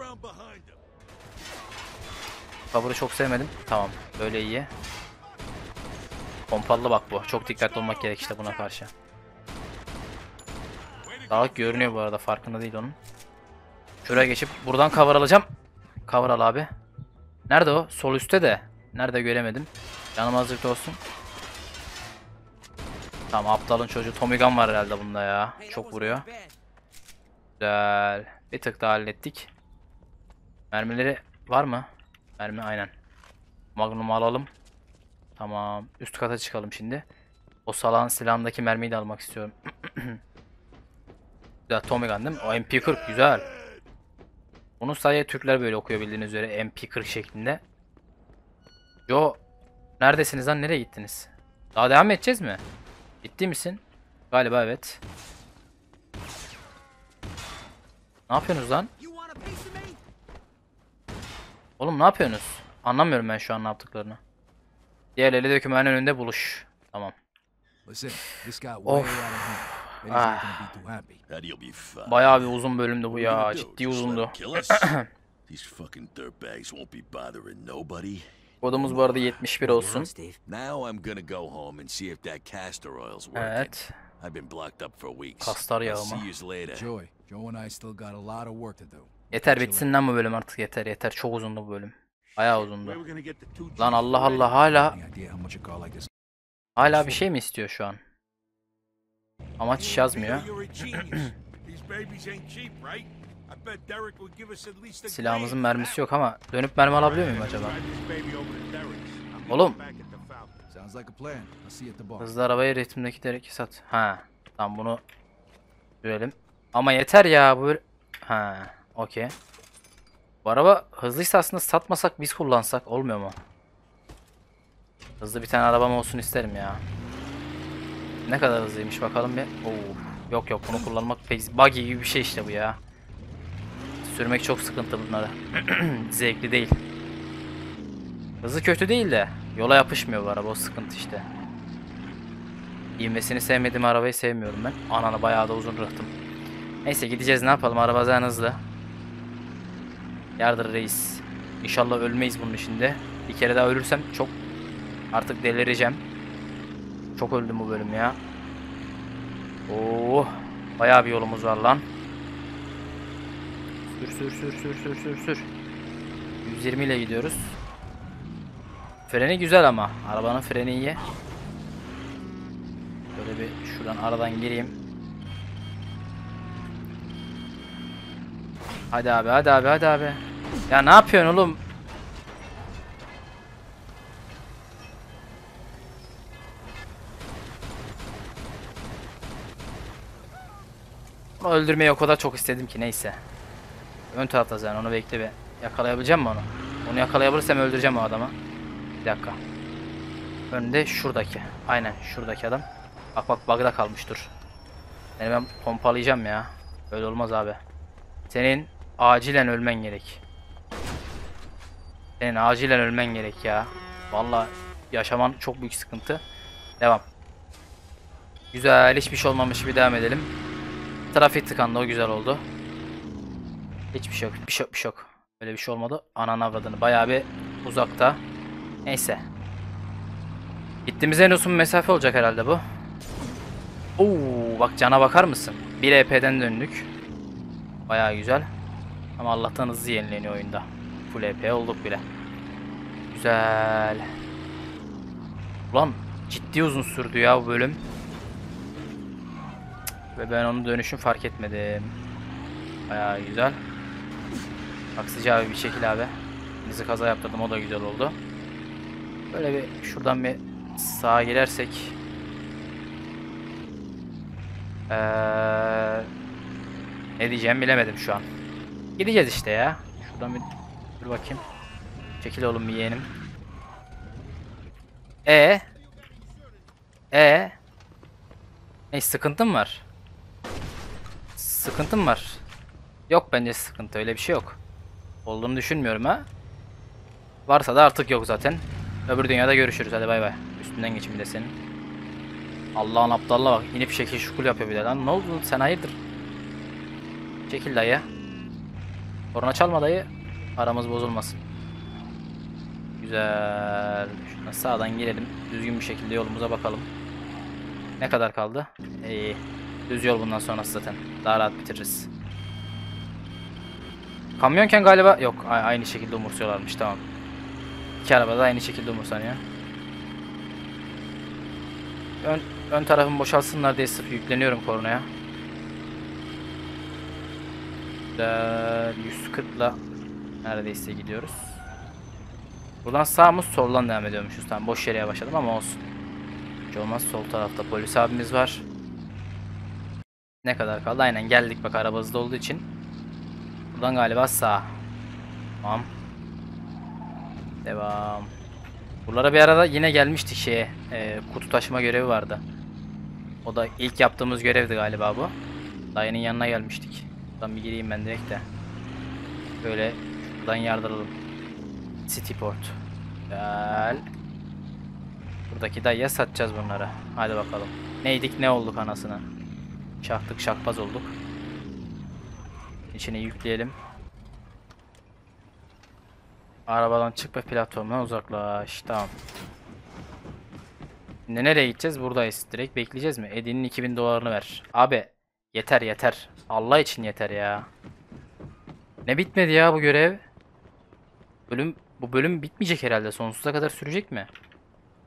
Cover'ı çok sevmedim. Tamam. Böyle iyi. Pompalı bak bu. Çok dikkatli olmak gerek işte buna karşı. Dağlık görünüyor bu arada. Farkında değil onun. Şuraya geçip buradan cover alacağım. Cover al abi. Nerede o? Sol üstte de. Nerede göremedim. Canım azıcık olsun. Tamam aptalın çocuğu Tommy Gun var herhalde bunda ya. Çok vuruyor. Güzel. Bir tık daha hallettik. Mermileri var mı? Mermi aynen. Magnum'u alalım. Tamam. Üst kata çıkalım şimdi. O salağın silahındaki mermiyi de almak istiyorum. güzel Tommy Gun değil mi? O MP40 güzel. Bunu sadece Türkler böyle okuyor bildiğiniz üzere MP40 şeklinde. Joe neredesiniz lan nereye gittiniz? Daha devam edeceğiz mi? Ciddi misin? Galiba evet. Ne yapıyorsunuz lan? Oğlum ne yapıyorsunuz? Anlamıyorum ben şu an ne yaptıklarını. Diğerleri dökümanın önünde buluş. Tamam. Listen, this got way out Of. of hand. Ah. Bayağı bir uzun bölümdü bu ya. Ciddi uzundu. 'em kill us? These fucking dirtbags won't be bothering nobody. Kodumuz bu arada 71 olsun. Steve. Now I'm gonna go home and see if that castor oil's working. Evet. I've been blocked up for weeks. Kastar later. Joy, Joe and I still got a lot of work to do. Yeter bitsin lan bu bölüm artık yeter yeter. Çok uzundu bu bölüm. Bayağı uzundu. Lan Allah Allah hala hala bir şey mi istiyor şu an? Amaç hiç yazmıyor. Silahımızın mermisi yok ama dönüp mermi alabiliyor muyum acaba? Oğlum. Hızlı arabayı ritimdeki dereki sat. Ha. Tamam bunu sürelim. Ama yeter ya bu. Ha. Okey. Bu araba hızlıysa aslında satmasak biz kullansak olmuyor mu? Hızlı bir tane arabam olsun isterim ya. Ne kadar hızlıymış bakalım bir. Oo. Yok yok bunu kullanmak pek buggy gibi bir şey işte bu ya. Sürmek çok sıkıntı bunları. Zevkli değil. Hızı kötü değil de yola yapışmıyor bu araba o sıkıntı işte. İnmesini sevmediğim arabayı sevmiyorum ben. Ananı bayağı da uzun rıhtım. Neyse gideceğiz ne yapalım araba zaten hızlı. Yardır reis. İnşallah ölmeyiz bunun içinde. Bir kere daha ölürsem çok artık delireceğim. Çok öldüm bu bölüm ya. Oo, bayağı bir yolumuz var lan. Sür sür sür sür sür sür sür. 120 ile gidiyoruz. Freni güzel ama. Arabanın freni iyi. Böyle bir şuradan aradan gireyim. Hadi abi hadi abi hadi abi. Ya ne yapıyorsun oğlum? Öldürmeyi o kadar çok istedim ki neyse. Ön tarafta zaten onu bekle bir. Yakalayabileceğim mi onu? Onu yakalayabilirsem öldüreceğim o adamı. Bir dakika. Önde şuradaki. Aynen şuradaki adam. Bak bak bug'da kalmış dur. Seni ben pompalayacağım ya. Öyle olmaz abi. Senin acilen ölmen gerek. Senin acilen ölmen gerek ya. Vallahi yaşaman çok büyük sıkıntı. Devam. Güzel hiçbir şey olmamış gibi devam edelim. Trafik tıkandı o güzel oldu. Hiçbir şey yok bir şey yok bir şey yok. Öyle bir şey olmadı. Ananı avradını bayağı bir uzakta. Neyse. Gittiğimiz en uzun mesafe olacak herhalde bu. Oo bak cana bakar mısın? 1 EP'den döndük. Bayağı güzel. Ama Allah'tan hızlı yenileniyor oyunda. Full EP olduk bile. Güzel. Ulan ciddi uzun sürdü ya bu bölüm. Ve ben onun dönüşünü fark etmedim. Bayağı güzel. Taksici abi bir şekil abi. Bizi kaza yaptırdım o da güzel oldu. Böyle bir şuradan bir sağa girersek. Ee, ne diyeceğimi bilemedim şu an. Gideceğiz işte ya. Şuradan bir dur bakayım. Çekil oğlum bir yeğenim. E E Ne sıkıntım var? Sıkıntım var. Yok bence sıkıntı öyle bir şey yok. Olduğunu düşünmüyorum ha. Varsa da artık yok zaten. Öbür dünyada görüşürüz hadi bay bay. Üstünden geçin bir de senin. Allah'ın aptalına bak. Yine bir şekil şukul yapıyor bir de lan. Ne oldu sen hayırdır? Çekil dayı. Korna çalma dayı. Aramız bozulmasın. Güzel. Şuradan sağdan girelim. Düzgün bir şekilde yolumuza bakalım. Ne kadar kaldı? İyi. Düz yol bundan sonrası zaten. Daha rahat bitiririz. Kamyonken galiba yok aynı şekilde umursuyorlarmış tamam. İki araba da aynı şekilde umursanıyor. Ön, ön tarafım boşalsınlar diye sırf yükleniyorum kornaya. Güzel 140 ile neredeyse gidiyoruz. Buradan sağ mı soldan devam ediyormuşuz. Tamam boş yere başladım ama olsun. Hiç olmaz sol tarafta polis abimiz var. Ne kadar kaldı? Aynen geldik bak araba hızlı olduğu için. Buradan galiba sağ. Tamam. Devam. Buralara bir arada yine gelmiştik şeye. e, kutu taşıma görevi vardı. O da ilk yaptığımız görevdi galiba bu. Dayının yanına gelmiştik. Buradan bir gireyim ben direkt de. Böyle şuradan yardıralım. Cityport. Gel. Buradaki dayıya satacağız bunları. Hadi bakalım. Neydik ne olduk anasını. Şaktık şakbaz olduk. İçine yükleyelim. Arabadan çık ve platformdan uzaklaş. Tamam. Şimdi nereye gideceğiz? Buradayız. Direkt bekleyeceğiz mi? Eddie'nin 2000 dolarını ver. Abi yeter yeter. Allah için yeter ya. Ne bitmedi ya bu görev? Bölüm bu bölüm bitmeyecek herhalde. Sonsuza kadar sürecek mi?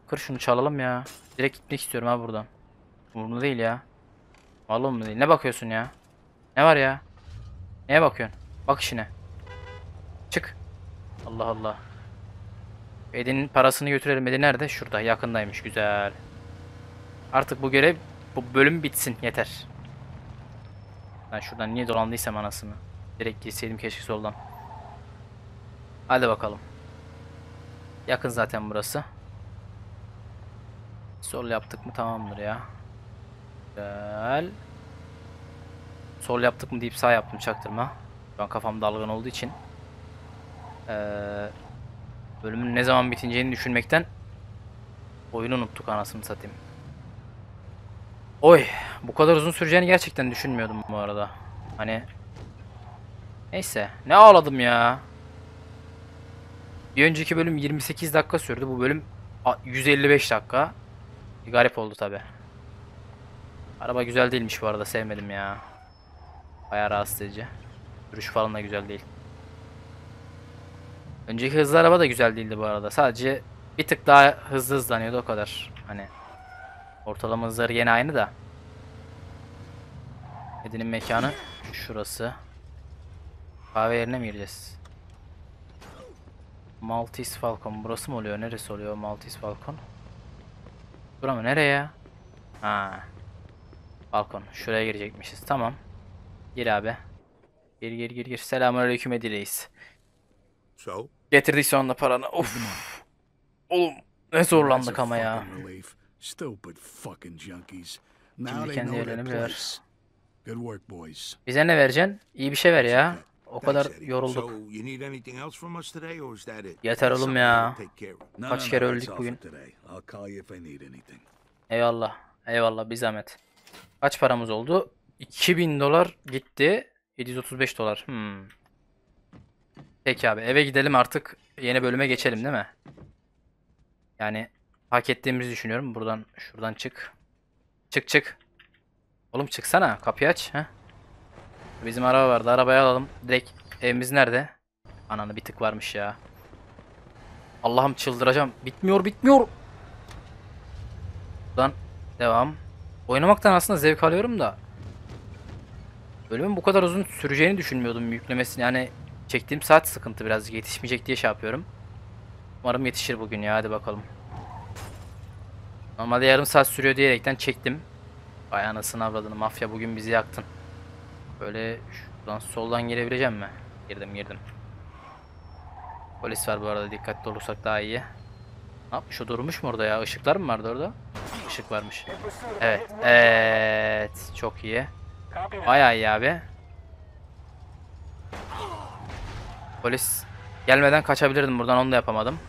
Kır şunu çalalım ya. Direkt gitmek istiyorum abi buradan. Umurumda değil ya. Vallahi umurumda değil. Ne bakıyorsun ya? Ne var ya? Neye bakıyorsun? Bak işine. Çık. Allah Allah. Eddie'nin parasını götürelim. Eddie nerede? Şurada. Yakındaymış. Güzel. Artık bu görev bu bölüm bitsin. Yeter. Ben şuradan niye dolandıysam anasını. Direkt girseydim keşke soldan. Hadi bakalım. Yakın zaten burası. Sol yaptık mı tamamdır ya. Güzel. Sol yaptık mı deyip sağ yaptım çaktırma. Şu an kafam dalgın olduğu için. Ee, bölümün ne zaman bitineceğini düşünmekten oyunu unuttuk anasını satayım. Oy, bu kadar uzun süreceğini gerçekten düşünmüyordum bu arada. Hani neyse, ne ağladım ya. Bir önceki bölüm 28 dakika sürdü. Bu bölüm a- 155 dakika. Garip oldu tabi. Araba güzel değilmiş bu arada sevmedim ya. Bayağı rahatsız edici. Sürüş falan da güzel değil. Önceki hızlı araba da güzel değildi bu arada. Sadece bir tık daha hızlı hızlanıyordu o kadar. Hani ortalama hızları yine aynı da. Eddie'nin mekanı şurası. Kahve yerine mi gireceğiz? Maltese Falcon. Burası mı oluyor? Neresi oluyor Maltese Falcon? Bura mı? Nereye? Ha. Falcon. Şuraya girecekmişiz. Tamam. Gir abi. Gir gir gir gir. Selamünaleyküm Reis. So? Getirdik sonunda paranı. Of. Oğlum ne zorlandık ama ya. Stupid fucking junkies. Şimdi Now they kendi yerlerini boys. Bize ne vereceksin? İyi bir şey ver ya. O kadar yorulduk. Yeter oğlum ya. Kaç kere öldük bugün. Eyvallah. Eyvallah bir zahmet. Kaç paramız oldu? 2000 dolar gitti. 735 dolar. Hmm. Peki abi eve gidelim artık yeni bölüme geçelim değil mi? Yani hak ettiğimizi düşünüyorum. Buradan şuradan çık. Çık çık. Oğlum çıksana kapıyı aç. Heh. Bizim araba vardı arabayı alalım. Direkt evimiz nerede? Ananı bir tık varmış ya. Allah'ım çıldıracağım. Bitmiyor bitmiyor. Buradan devam. Oynamaktan aslında zevk alıyorum da. Bölümün bu kadar uzun süreceğini düşünmüyordum yüklemesini. Yani çektiğim saat sıkıntı birazcık yetişmeyecek diye şey yapıyorum. Umarım yetişir bugün ya hadi bakalım. Normalde yarım saat sürüyor diyerekten çektim. Vay anasını avradını mafya bugün bizi yaktın. Böyle şuradan soldan girebileceğim mi? Girdim girdim. Polis var bu arada dikkatli olursak daha iyi. Ne yapmış o durmuş mu orada ya? Işıklar mı vardı orada? Varmış. Evet. Evet. Çok iyi. Bayağı iyi abi. Polis gelmeden kaçabilirdim buradan onu da yapamadım.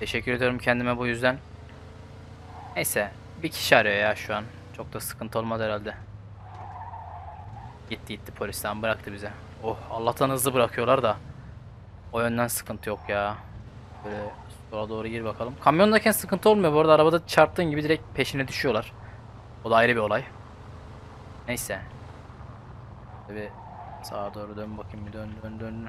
Teşekkür ediyorum kendime bu yüzden. Neyse. Bir kişi arıyor ya şu an. Çok da sıkıntı olmaz herhalde. Gitti gitti polisten bıraktı bize. Oh Allah'tan hızlı bırakıyorlar da. O yönden sıkıntı yok ya. Böyle sola doğru gir bakalım. Kamyondayken sıkıntı olmuyor. Bu arada arabada çarptığın gibi direkt peşine düşüyorlar. O da ayrı bir olay. Neyse. Bir sağa doğru dön bakayım bir dön dön dön.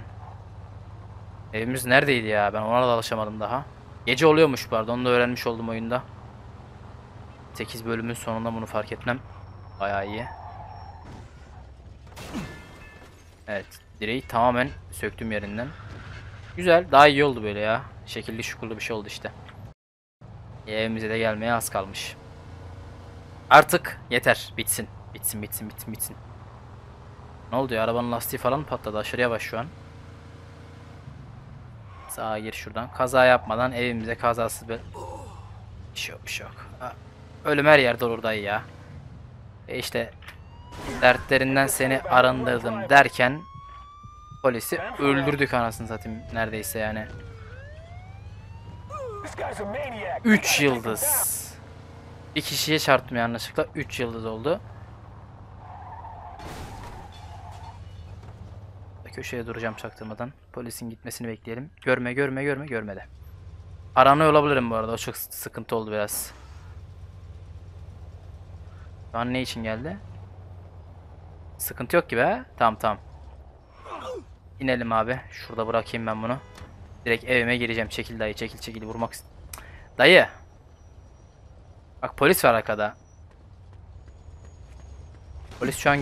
Evimiz neredeydi ya? Ben ona da alışamadım daha. Gece oluyormuş arada. Onu da öğrenmiş oldum oyunda. 8 bölümün sonunda bunu fark etmem. Bayağı iyi. Evet. Direği tamamen söktüm yerinden. Güzel. Daha iyi oldu böyle ya. Şekilli şukurlu bir şey oldu işte. Evimize de gelmeye az kalmış. Artık yeter. Bitsin. Bitsin bitsin bitsin bitsin. Ne oldu ya? Arabanın lastiği falan patladı? Aşırı yavaş şu an. Sağa gir şuradan. Kaza yapmadan evimize kazasız bir... Bir şey yok bir şey yok. Ölüm her yerde olur dayı ya. E işte dertlerinden seni arındırdım derken polisi öldürdük anasını satayım neredeyse yani. 3 yıldız. Bir kişiye çarptım yanlışlıkla 3 yıldız oldu. Köşeye duracağım çaktırmadan. Polisin gitmesini bekleyelim. Görme görme görme görmedi. Aranıyor olabilirim bu arada. O çok sıkıntı oldu biraz. Şu an ne için geldi? Sıkıntı yok gibi ha? Tamam tamam. İnelim abi. Şurada bırakayım ben bunu. Direkt evime gireceğim. Çekil dayı çekil çekil vurmak Dayı. Bak polis var arkada. Polis şu an...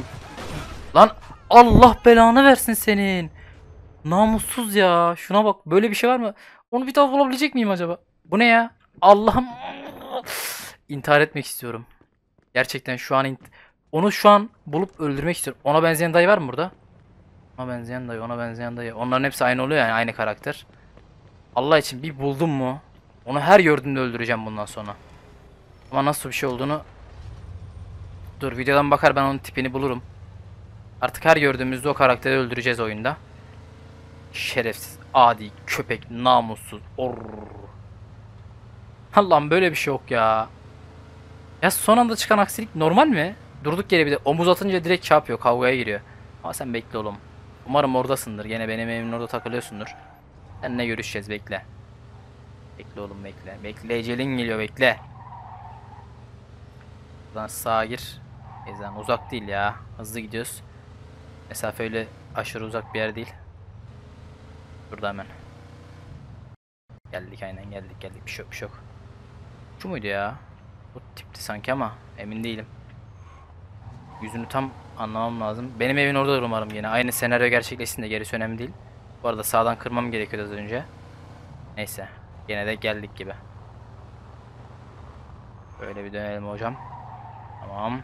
Lan Allah belanı versin senin. Namussuz ya. Şuna bak böyle bir şey var mı? Onu bir daha bulabilecek miyim acaba? Bu ne ya? Allah'ım. İntihar etmek istiyorum. Gerçekten şu an onu şu an bulup öldürmek istiyorum. Ona benzeyen dayı var mı burada? Ona benzeyen dayı, ona benzeyen dayı. Onların hepsi aynı oluyor yani aynı karakter. Allah için bir buldum mu? Onu her gördüğümde öldüreceğim bundan sonra. Ama nasıl bir şey olduğunu Dur videodan bakar ben onun tipini bulurum. Artık her gördüğümüzde o karakteri öldüreceğiz oyunda. Şerefsiz, adi, köpek, namussuz. Or. Allah'ım böyle bir şey yok ya. Ya son anda çıkan aksilik normal mi? durduk yere bir de omuz atınca direkt yapıyor kavgaya giriyor. Ama sen bekle oğlum. Umarım oradasındır. Gene benim evimin orada takılıyorsundur. Seninle görüşeceğiz bekle. Bekle oğlum bekle. Bekle ecelin geliyor bekle. Buradan sağa gir. Ezan uzak değil ya. Hızlı gidiyoruz. Mesafe öyle aşırı uzak bir yer değil. Burada hemen. Geldik aynen geldik geldik. Bir şey yok bir şey. Şu muydu ya? Bu tipti sanki ama emin değilim. Yüzünü tam anlamam lazım. Benim evin orada umarım yine. Aynı senaryo gerçekleşsin de gerisi önemli değil. Bu arada sağdan kırmam gerekiyordu az önce. Neyse. Gene de geldik gibi. Böyle bir dönelim hocam. Tamam.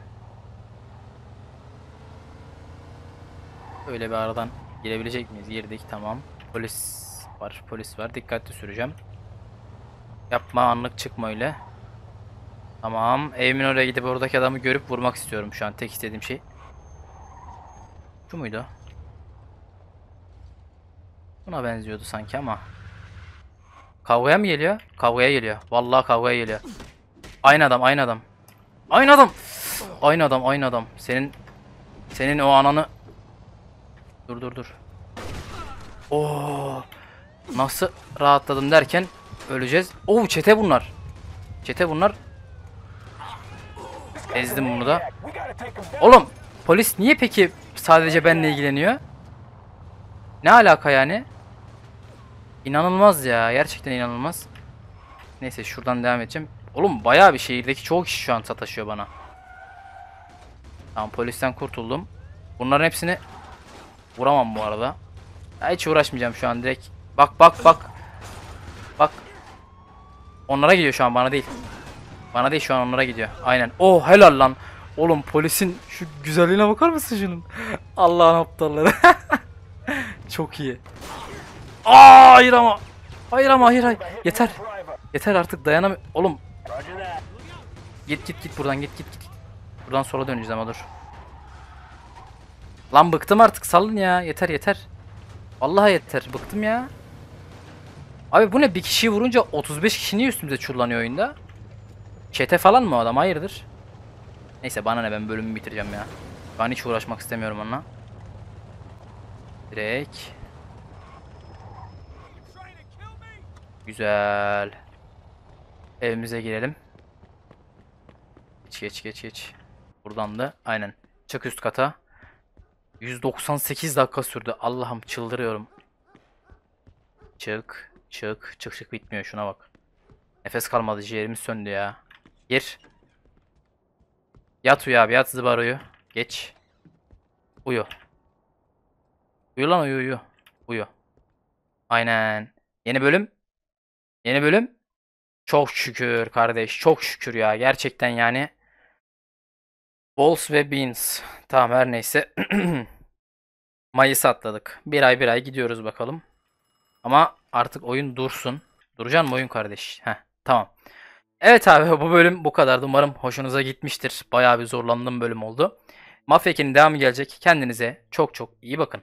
Böyle bir aradan girebilecek miyiz? Girdik tamam. Polis var. Polis var. Dikkatli süreceğim. Yapma anlık çıkma öyle. Tamam. Evimin oraya gidip oradaki adamı görüp vurmak istiyorum şu an. Tek istediğim şey. Şu muydu? Buna benziyordu sanki ama. Kavgaya mı geliyor? Kavgaya geliyor. Vallahi kavgaya geliyor. Aynı adam, aynı adam. Aynı adam. Aynı adam, aynı adam. Senin senin o ananı Dur dur dur. Oo. Nasıl rahatladım derken öleceğiz. Oo çete bunlar. Çete bunlar. Ezdim bunu da. Oğlum polis niye peki sadece benimle ilgileniyor? Ne alaka yani? İnanılmaz ya. Gerçekten inanılmaz. Neyse şuradan devam edeceğim. Oğlum bayağı bir şehirdeki çoğu kişi şu an sataşıyor bana. Tamam polisten kurtuldum. Bunların hepsini vuramam bu arada. Ya hiç uğraşmayacağım şu an direkt. Bak bak bak. Bak. Onlara gidiyor şu an bana değil. Bana değil şu an onlara gidiyor. Aynen. Oh helal lan. Oğlum polisin şu güzelliğine bakar mısın şunun? Allah'ın aptalları. Çok iyi. Aa, hayır ama. Hayır ama hayır hayır. Yeter. Yeter artık dayanamıyorum. Oğlum. Git git git buradan git git git. Buradan sola döneceğiz ama dur. Lan bıktım artık salın ya. Yeter yeter. Vallahi yeter. Bıktım ya. Abi bu ne? Bir kişiyi vurunca 35 kişi niye üstümüze çullanıyor oyunda? Çete falan mı adam? Hayırdır? Neyse bana ne ben bölümü bitireceğim ya. Ben hiç uğraşmak istemiyorum onunla. Direkt. Güzel. Evimize girelim. Geç geç geç geç. Buradan da aynen. Çık üst kata. 198 dakika sürdü. Allah'ım çıldırıyorum. Çık. Çık. Çık çık bitmiyor şuna bak. Nefes kalmadı ciğerimiz söndü ya. Gir. Yat uyu abi yat zıbar uyu. Geç. Uyu. Uyu lan uyu uyu. Uyu. Aynen. Yeni bölüm. Yeni bölüm. Çok şükür kardeş. Çok şükür ya. Gerçekten yani. Balls ve Beans. Tamam her neyse. Mayıs atladık. Bir ay bir ay gidiyoruz bakalım. Ama artık oyun dursun. Duracaksın mı oyun kardeş? Heh, tamam. Evet abi bu bölüm bu kadardı. Umarım hoşunuza gitmiştir. Bayağı bir zorlandığım bölüm oldu. Mafya 2'nin devamı gelecek. Kendinize çok çok iyi bakın.